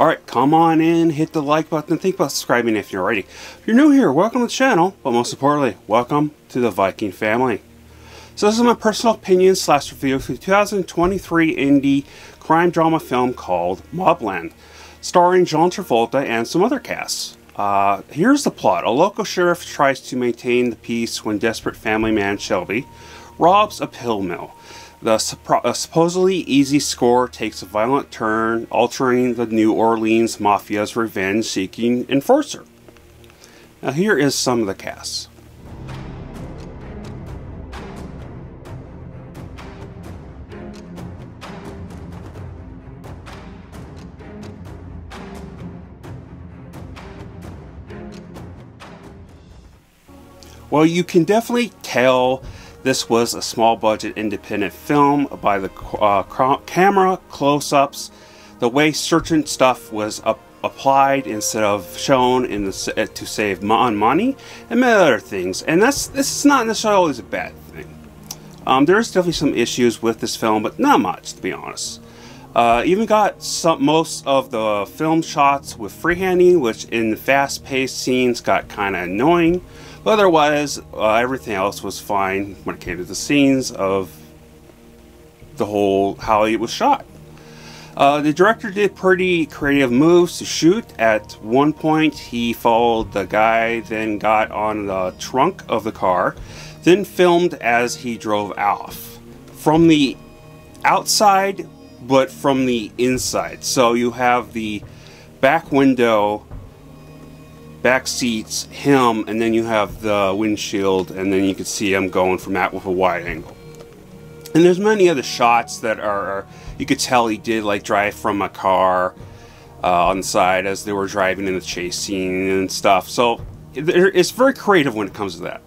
Alright, come on in, hit the like button, think about subscribing if you're already. If you're new here, welcome to the channel, but most importantly, welcome to the Viking family. So this is my personal opinion slash review for the 2023 indie crime drama film called Mobland, starring John Travolta and some other casts. Uh, here's the plot. A local sheriff tries to maintain the peace when desperate family man Shelby robs a pill mill. The uh, supposedly easy score takes a violent turn, altering the New Orleans Mafia's revenge-seeking enforcer. Now here is some of the cast. Well, you can definitely tell this was a small budget independent film by the uh, camera close-ups, the way certain stuff was up, applied instead of shown in the, to save on money, and many other things. And that's this is not necessarily always a bad thing. Um, there's definitely some issues with this film, but not much to be honest. Uh, even got some most of the film shots with freehanding, which in the fast-paced scenes got kind of annoying. But otherwise, uh, everything else was fine when it came to the scenes of the whole how it was shot. Uh, the director did pretty creative moves to shoot. At one point, he followed the guy, then got on the trunk of the car, then filmed as he drove off. From the outside, but from the inside. So you have the back window back seats, him, and then you have the windshield, and then you can see him going from that with a wide angle. And there's many other shots that are, you could tell he did like drive from a car uh, on the side as they were driving in the chase scene and stuff. So it's very creative when it comes to that.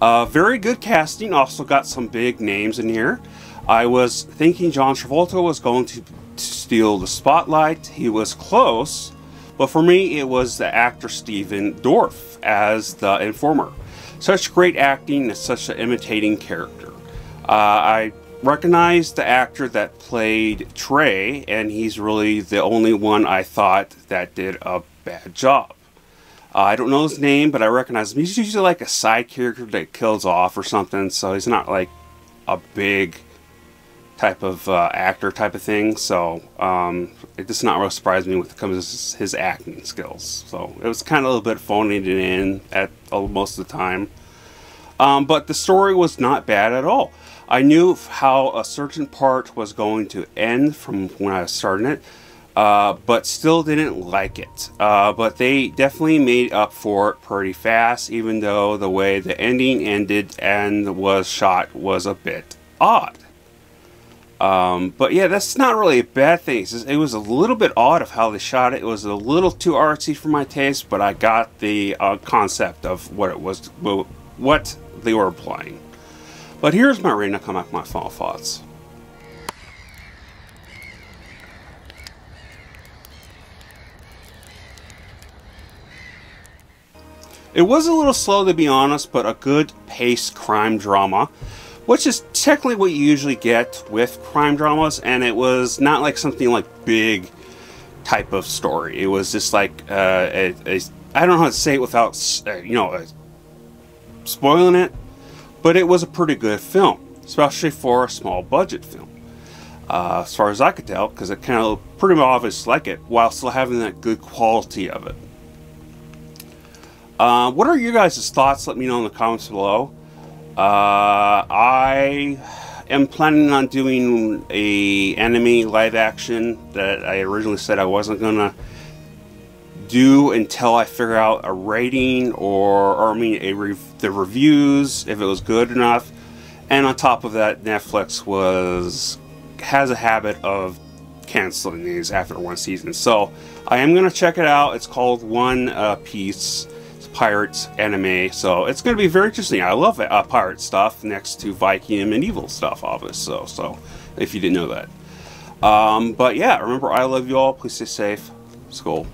Uh, very good casting, also got some big names in here. I was thinking John Travolta was going to steal the spotlight. He was close, but for me, it was the actor Stephen Dorff as the informer. Such great acting and such an imitating character. Uh, I recognize the actor that played Trey, and he's really the only one I thought that did a bad job. Uh, I don't know his name, but I recognize him. He's usually like a side character that kills off or something, so he's not like a big type of uh, actor type of thing. So um, it does not really surprise me when it comes to his acting skills. So it was kind of a little bit it in at uh, most of the time. Um, but the story was not bad at all. I knew how a certain part was going to end from when I was starting it, uh, but still didn't like it. Uh, but they definitely made up for it pretty fast, even though the way the ending ended and was shot was a bit odd. Um, but yeah, that's not really a bad thing. It was a little bit odd of how they shot it. It was a little too artsy for my taste, but I got the uh, concept of what it was, what they were applying. But here's my rating. come back my final thoughts. It was a little slow to be honest, but a good paced crime drama which is technically what you usually get with crime dramas, and it was not like something like big type of story. It was just like uh, a, a, I don't know how to say it without uh, you know uh, spoiling it, but it was a pretty good film, especially for a small budget film. Uh, as far as I could tell, because it kind of pretty much obvious like it, while still having that good quality of it. Uh, what are your guys' thoughts? Let me know in the comments below. Uh, I am planning on doing a anime live action that I originally said I wasn't gonna do until I figure out a rating or, or I mean a rev the reviews if it was good enough. And on top of that, Netflix was has a habit of canceling these after one season. So I am gonna check it out. It's called One uh, Piece pirates anime, so it's going to be very interesting. I love uh, pirate stuff next to Viking and medieval stuff, obviously. So, so if you didn't know that. Um, but yeah, remember, I love you all. Please stay safe. Skull.